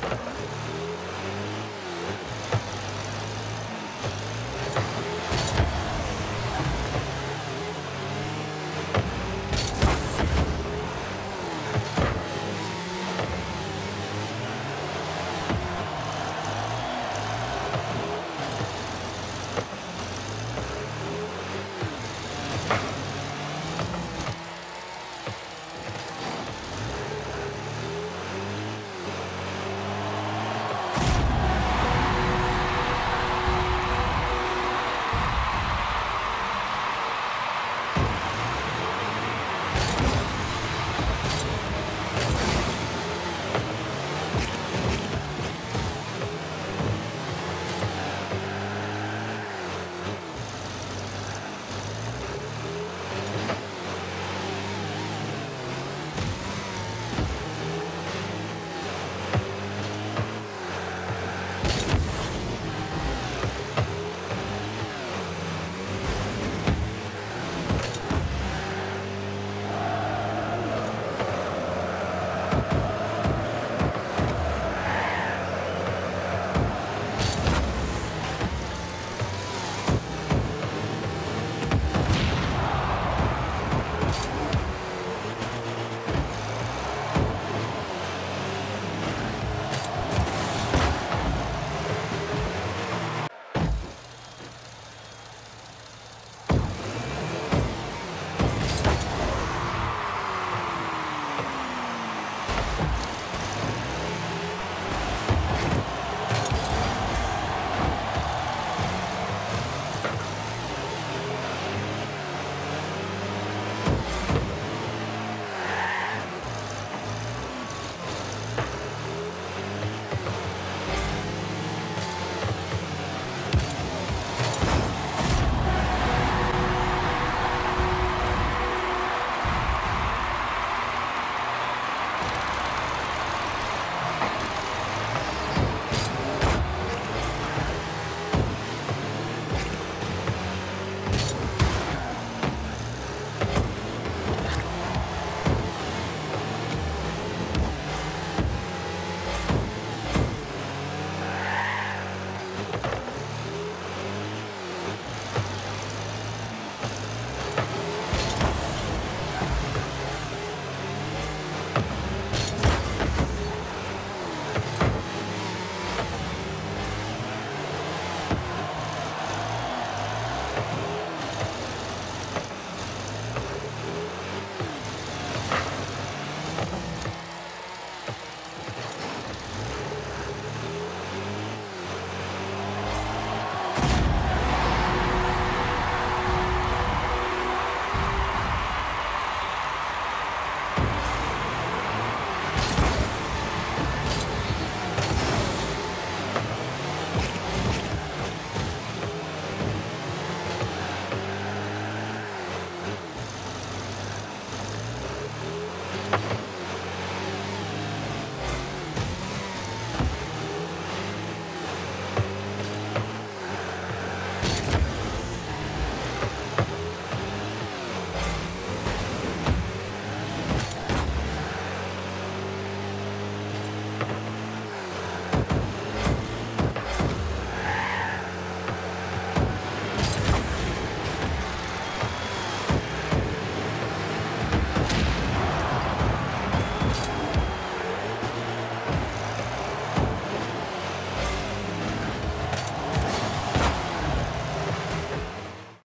ハハハハ!